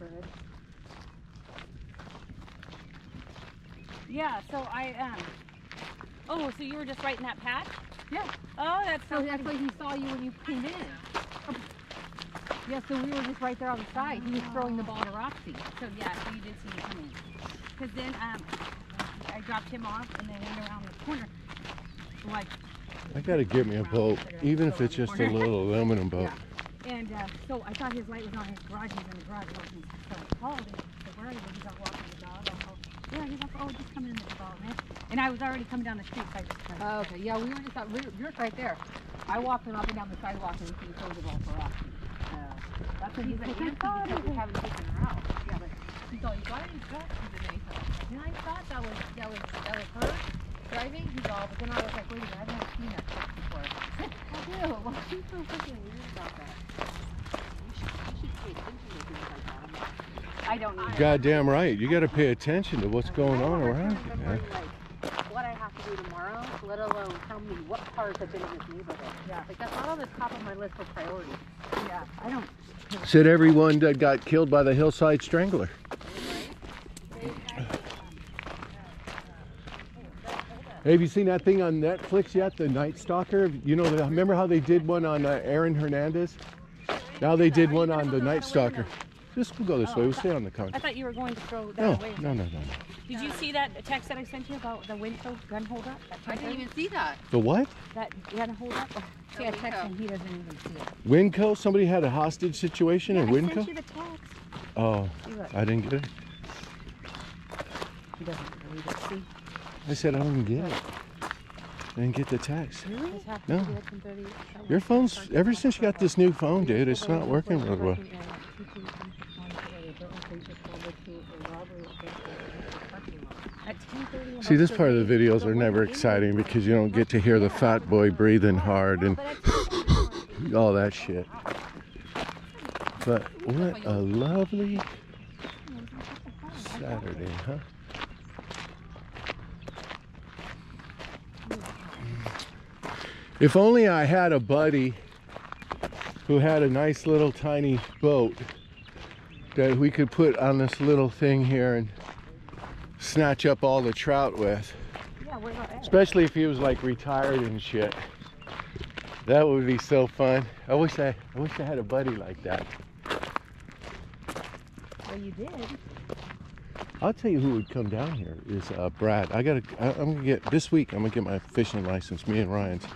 neighborhood. Yeah, so I um. Oh, so you were just right in that patch? Yeah. Oh, that's So so. that's why he saw you when you came in. Yeah, so we were just right there on the side. He was throwing the ball to Roxy. So yeah, so you did see me come in. Cause then um, I dropped him off and then went around the corner. Like, I gotta get me a boat, even if it's just a little aluminum boat. And uh, so I thought his light was on his garage. He's in the garage working. So I called him. So where are you? He's out walking the dog. I called. Yeah, he's like, oh, just come in the development. And I was already coming down the street. So I just kind of, Oh, okay. Yeah, we were just out, we were, you're right there. I walked him up and down the sidewalk and he throws the ball for Roxy. That's what he's like, "Nancy, "I because we haven't taken her out. Yeah, but he's all, you got any drugs today? So and I thought that was, that was, that was her driving. He's all, but then I was like, wait a minute, I've never seen that before. I do. Well, she's so freaking weird about that. You should, you should pay attention to things like that. I'm like, I don't need. Goddamn right, you gotta pay attention to what's going on have a hard around you, man. Like, what I have to do tomorrow, let alone tell me what cars have been in this neighborhood. Yeah. Like that's not on the top of my list of priorities. Yeah, I don't. Said everyone that got killed by the hillside strangler. Have you seen that thing on Netflix yet? The Night Stalker. You know, the, remember how they did one on uh, Aaron Hernandez? Now they did one on the Night Stalker. Just we'll go this way. We'll stay on the car. I country. thought you were going to throw that No, away. no, no, no, no. Did you see that text that I sent you about the Winco gun holdup? at I didn't even see that. The what? That gun holdup? Oh, see, I Winco. texted him. He doesn't even see it. Winco? Somebody had a hostage situation in Yeah, I sent Winco? you the text. Oh, look. I didn't get it. He doesn't read it. See? I said I didn't get it. I didn't get the text. Really? No. to be at 10:30. Your phone's, ever since you got this new phone, dude, it's not working real well. See, this part of the videos are never exciting because you don't get to hear the fat boy breathing hard and all that shit. But what a lovely Saturday, huh? If only I had a buddy who had a nice little tiny boat that we could put on this little thing here and snatch up all the trout with. Yeah, where about Ed? Especially if he was like retired and shit. That would be so fun. I wish I, I wish I had a buddy like that. Well, you did. I'll tell you who would come down here is uh, Brad. I gotta, I, I'm gonna get this week. I'm gonna get my fishing license. Me and Ryan's.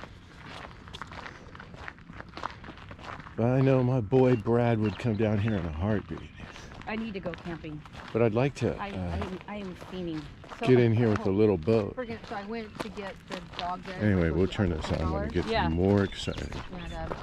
But I know my boy Brad would come down here in a heartbeat. I need to go camping. But I'd like to I, I, uh, am, I am fiending. So get in here with the little boat. Forget, so I went to get the dog. Anyway, we'll turn this on when it $100. gets Yeah. more exciting. And, um,